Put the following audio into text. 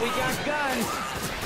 we got guns.